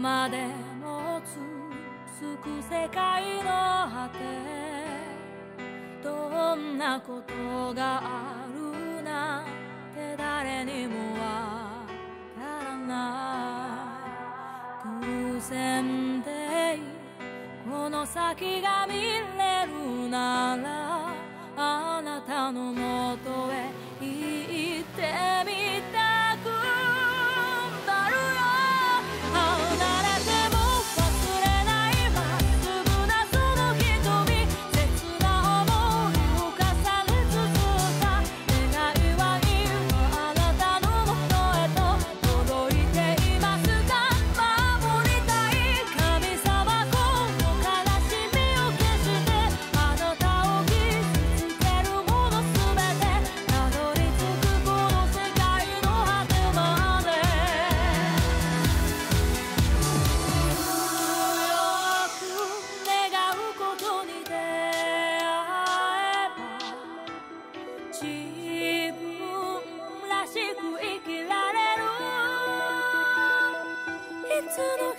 までも続く世界の果てどんなことがあるなんて誰にもわからない。偶然でこの先が見れ It's an